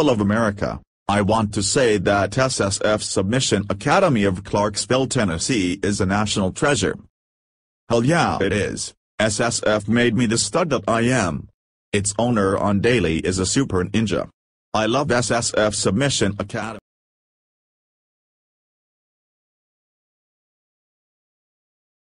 people of America, I want to say that SSF Submission Academy of Clarksville, Tennessee is a national treasure. Hell yeah it is, SSF made me the stud that I am. Its owner Ron Dayley is a super ninja. I love SSF Submission Academy.